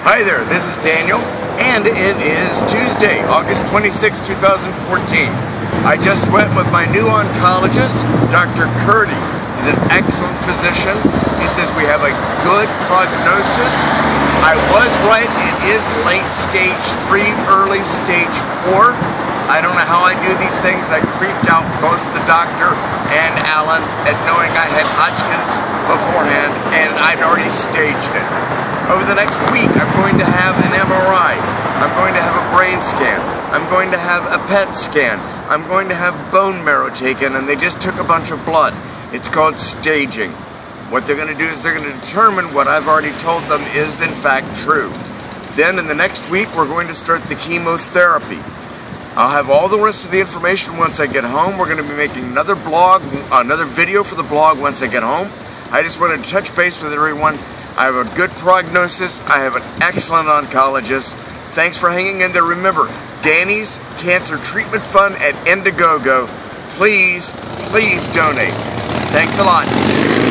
Hi there, this is Daniel, and it is Tuesday, August 26, 2014. I just went with my new oncologist, Dr. Curdy. He's an excellent physician. He says we have a good prognosis. I was right, it is late stage 3, early stage 4. I don't know how I knew these things. I creeped out both the doctor and Alan at knowing I had Hodgkin's beforehand, and I'd already staged it. Over the next week, I'm going to have an MRI. I'm going to have a brain scan. I'm going to have a PET scan. I'm going to have bone marrow taken, and they just took a bunch of blood. It's called staging. What they're going to do is they're going to determine what I've already told them is in fact true. Then in the next week, we're going to start the chemotherapy. I'll have all the rest of the information once I get home. We're going to be making another blog, another video for the blog once I get home. I just wanted to touch base with everyone I have a good prognosis. I have an excellent oncologist. Thanks for hanging in there. Remember, Danny's Cancer Treatment Fund at Indiegogo. Please, please donate. Thanks a lot.